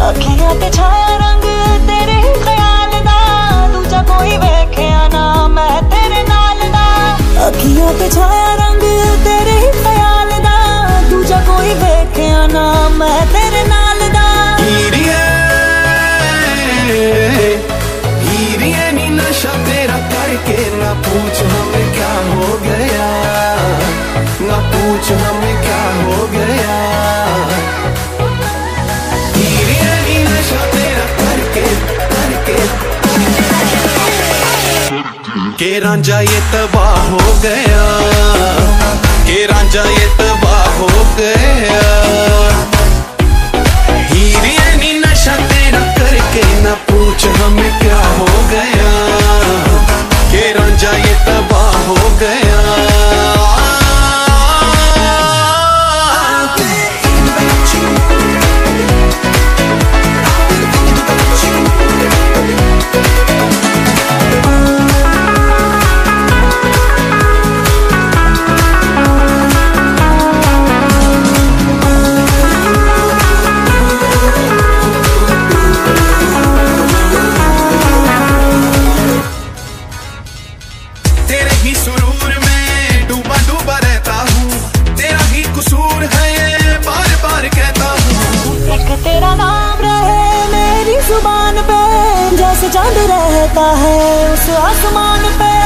ਅੱਖੀਆਂ ਤੇ ਛਾਇਆ ਰੰਗ ਤੇਰੇ ਹੀ ਖਿਆਲ ਦਾ ਦੂਜਾ ਕੋਈ ਵੇਖਿਆ ਨਾ ਮੈਂ ਤੇਰੇ ਨਾਲ ਦਾ ਅੱਖੀਆਂ ਤੇ ਛਾਇਆ ਰੰਗ ਤੇਰੇ ਹੀ ਖਿਆਲ ਦਾ ਦੂਜਾ ਕੋਈ ਵੇਖਿਆ ਨਾ ਮੈਂ ਤੇਰੇ ਨਾਲ ਦਾ ਹੀਰੀਏ ਹੀਰੀਏ ਨੀ ਨਸ਼ਾ ਤੇਰਾ करके ना पूछ हमें क्या हो गया ना पूछ हमें के रांझा ये तबाह हो गया। के रांझा ये तबाह हो गया। चाँद रहता है उस आसमान पे।